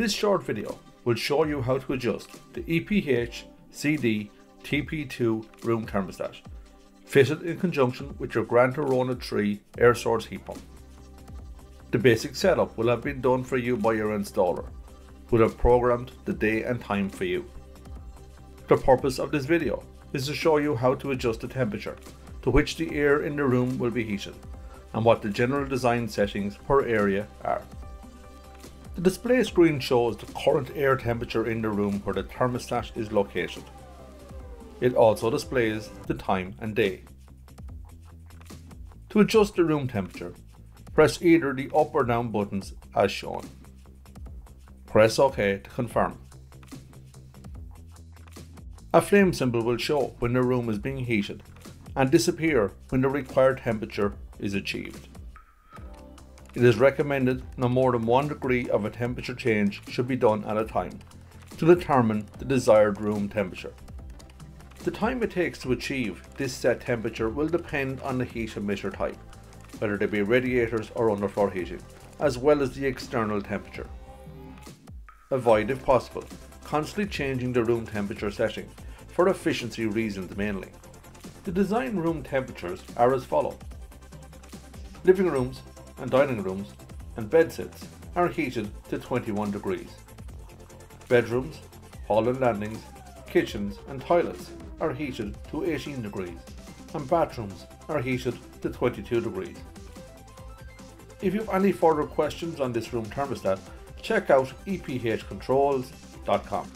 This short video will show you how to adjust the EPH CD TP2 room thermostat, fitted in conjunction with your Grant Aerona 3 air source heat pump. The basic setup will have been done for you by your installer, who will have programmed the day and time for you. The purpose of this video is to show you how to adjust the temperature to which the air in the room will be heated and what the general design settings per area are. The display screen shows the current air temperature in the room where the thermostat is located. It also displays the time and day. To adjust the room temperature, press either the up or down buttons as shown. Press OK to confirm. A flame symbol will show when the room is being heated and disappear when the required temperature is achieved. It is recommended no more than one degree of a temperature change should be done at a time to determine the desired room temperature. The time it takes to achieve this set temperature will depend on the heat emitter type, whether they be radiators or underfloor heating, as well as the external temperature. Avoid if possible constantly changing the room temperature setting for efficiency reasons mainly. The design room temperatures are as follow. Living rooms and dining rooms and bed sits are heated to 21 degrees. Bedrooms, hall and landings, kitchens and toilets are heated to 18 degrees and bathrooms are heated to 22 degrees. If you have any further questions on this room thermostat, check out ephcontrols.com.